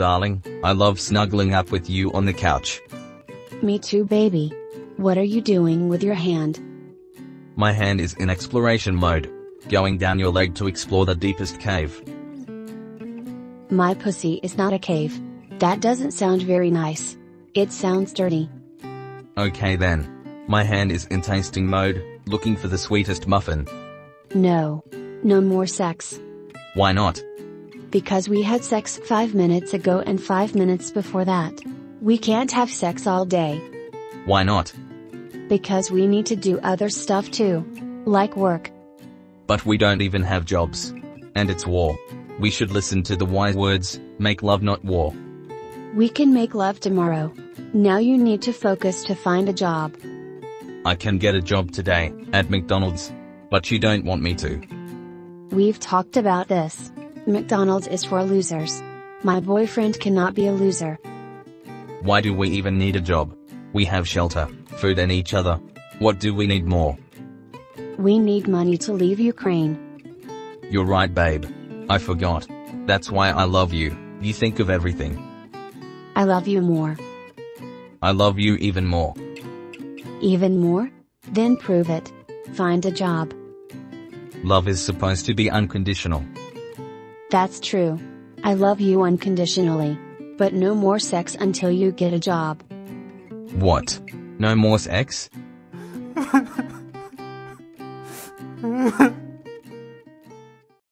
darling, I love snuggling up with you on the couch. Me too, baby. What are you doing with your hand? My hand is in exploration mode. Going down your leg to explore the deepest cave. My pussy is not a cave. That doesn't sound very nice. It sounds dirty. Okay then. My hand is in tasting mode, looking for the sweetest muffin. No. No more sex. Why not? Because we had sex 5 minutes ago and 5 minutes before that. We can't have sex all day. Why not? Because we need to do other stuff too. Like work. But we don't even have jobs. And it's war. We should listen to the wise words, make love not war. We can make love tomorrow. Now you need to focus to find a job. I can get a job today, at McDonald's. But you don't want me to. We've talked about this. McDonald's is for losers. My boyfriend cannot be a loser. Why do we even need a job? We have shelter, food and each other. What do we need more? We need money to leave Ukraine. You're right babe. I forgot. That's why I love you, you think of everything. I love you more. I love you even more. Even more? Then prove it. Find a job. Love is supposed to be unconditional. That's true. I love you unconditionally. But no more sex until you get a job. What? No more sex?